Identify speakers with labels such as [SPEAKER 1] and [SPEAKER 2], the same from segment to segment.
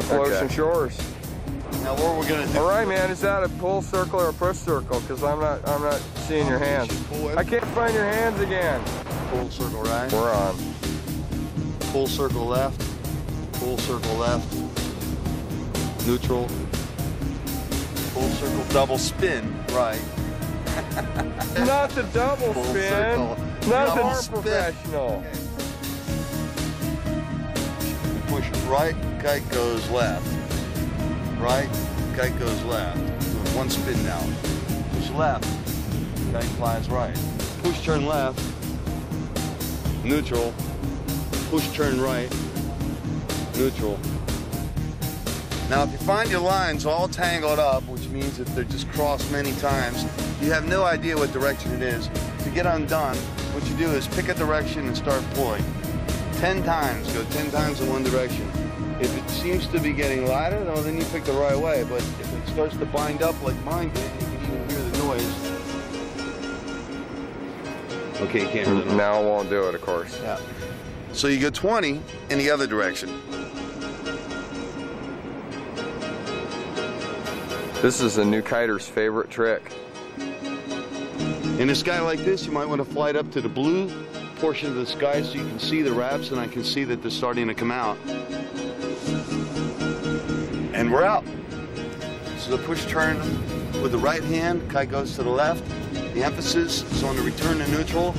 [SPEAKER 1] beautiful
[SPEAKER 2] Okay.
[SPEAKER 1] ocean shores.
[SPEAKER 2] Now what we're gonna do?
[SPEAKER 1] All right, man. Is that a pull circle or a push circle? Because I'm not, I'm not seeing your hands.
[SPEAKER 2] Pull it.
[SPEAKER 1] I can't find your hands again.
[SPEAKER 2] Pull circle right.
[SPEAKER 1] We're on.
[SPEAKER 2] Pull circle left. Pull circle left. Neutral. Full circle double spin right.
[SPEAKER 1] Not the double
[SPEAKER 2] Full
[SPEAKER 1] spin.
[SPEAKER 2] circle.
[SPEAKER 1] Not
[SPEAKER 2] Double
[SPEAKER 1] the
[SPEAKER 2] spin.
[SPEAKER 1] professional.
[SPEAKER 2] Push right, kite goes left. Right, kite goes left. Doing one spin now. Push left, kite flies right. Push turn left, neutral. Push turn right, neutral. Now, if you find your lines all tangled up, which means that they're just crossed many times, you have no idea what direction it is. To get undone, what you do is pick a direction and start pulling. 10 times, go 10 times in one direction. If it seems to be getting lighter, well, then you pick the right way. But if it starts to bind up like mine did, you can even hear the noise. Okay, you can't hear the noise.
[SPEAKER 1] Now I won't do it, of course.
[SPEAKER 2] Yeah. So you go 20 in the other direction.
[SPEAKER 1] This is a new kiter's favorite trick.
[SPEAKER 2] In a sky like this, you might want to fly it up to the blue portion of the sky so you can see the wraps, and I can see that they're starting to come out. And we're out. So the push turn with the right hand, kite goes to the left. The emphasis is on the return to neutral.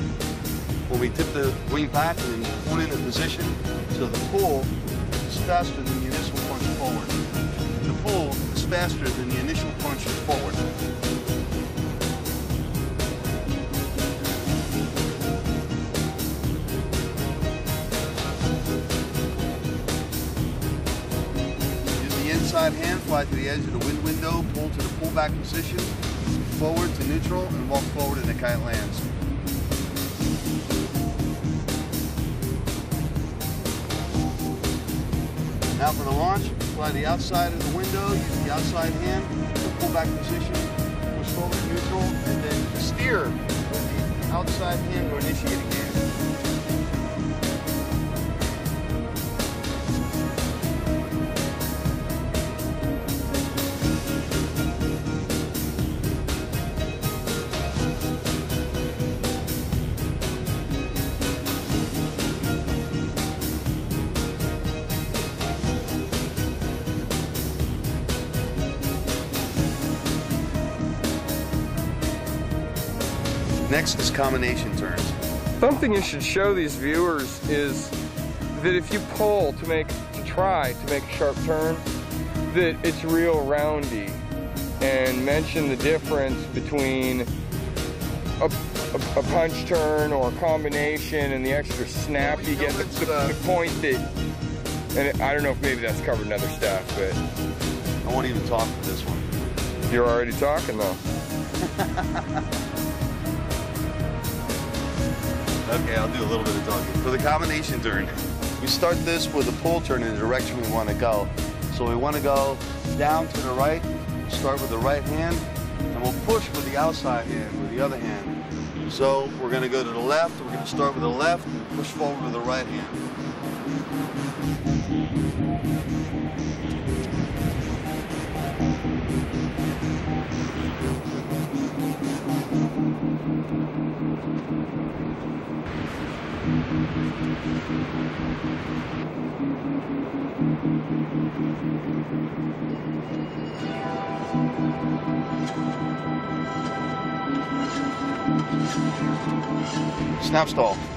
[SPEAKER 2] When we tip the wing back and then pull into position, so the pull is faster than the initial punch forward. The pull is faster than the initial punch forward. Inside hand, fly to the edge of the wind window, pull to the pullback position, forward to neutral, and walk forward and the kite lands. Now for the launch, fly the outside of the window, use the outside hand, to pull back position, push forward to neutral, and then steer with the outside hand or initiate hand. Next is combination turns.
[SPEAKER 1] Something you should show these viewers is that if you pull to make to try to make a sharp turn, that it's real roundy, and mention the difference between a, a, a punch turn or a combination and the extra snap you get. The, the, the point that, and I don't know if maybe that's covered in other stuff, but
[SPEAKER 2] I won't even talk for this one.
[SPEAKER 1] you're already talking though.
[SPEAKER 2] Okay, I'll do a little bit of talking. For the combination turn, we start this with a pull turn in the direction we want to go. So we want to go down to the right, start with the right hand, and we'll push with the outside hand, with the other hand. So we're going to go to the left, we're going to start with the left, push forward with the right hand. Snap stall.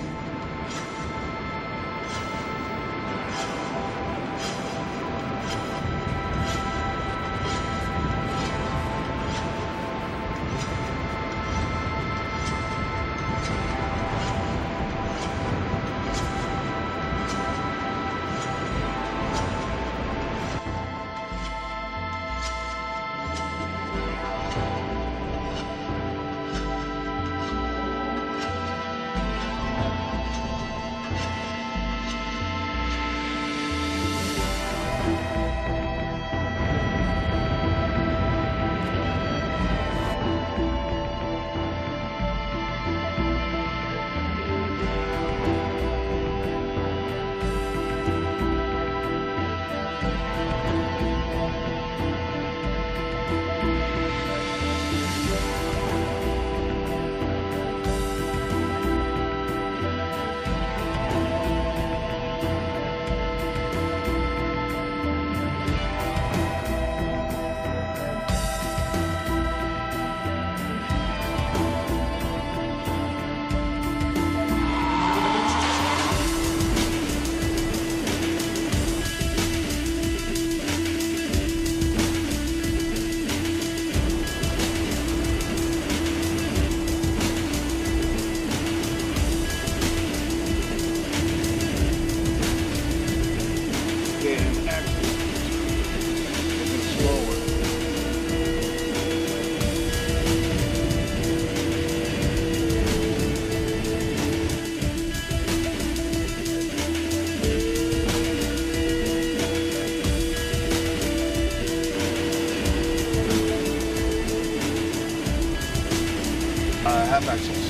[SPEAKER 2] Axles.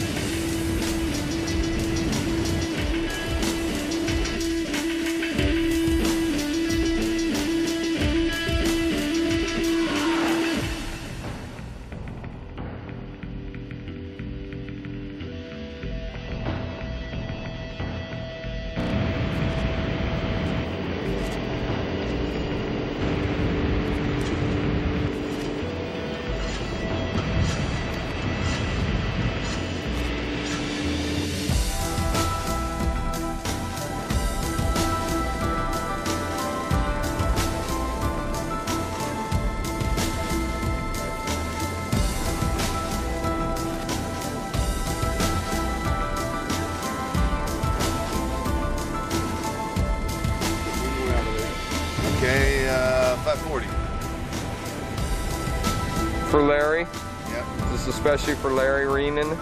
[SPEAKER 1] For Larry,
[SPEAKER 2] Yep.
[SPEAKER 1] this is especially for Larry Reenan.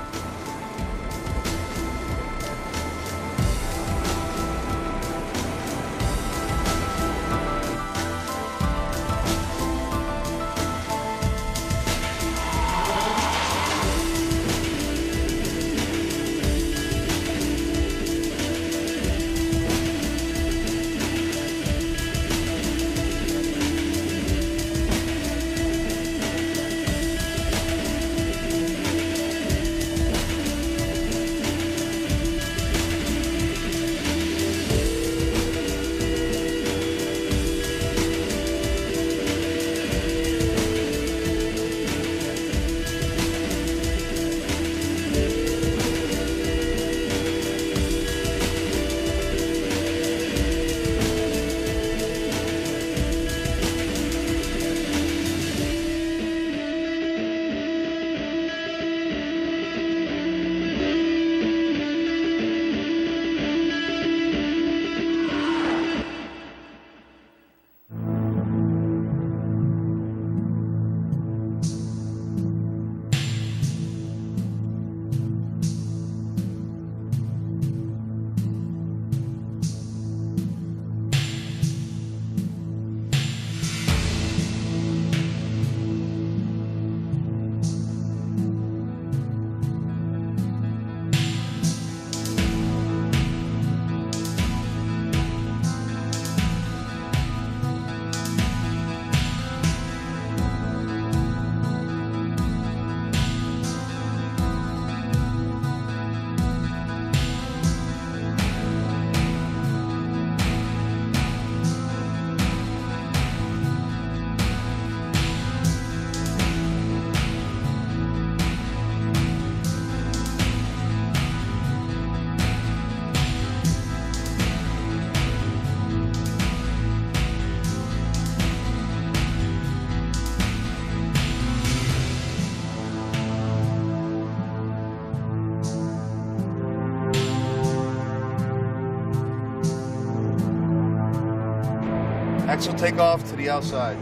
[SPEAKER 2] Axle take off to the outside.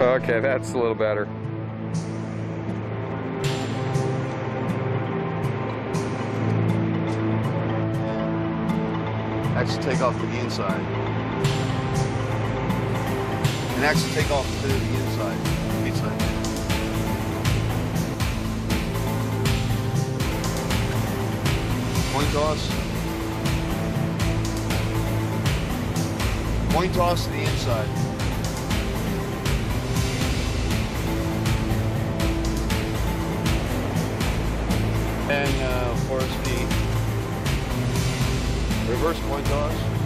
[SPEAKER 1] Okay, that's a little better.
[SPEAKER 2] Axle take off to the inside. And axle take off to the inside. Inside. Coin toss. Coin toss to the inside. And uh, for speed. Reverse coin toss.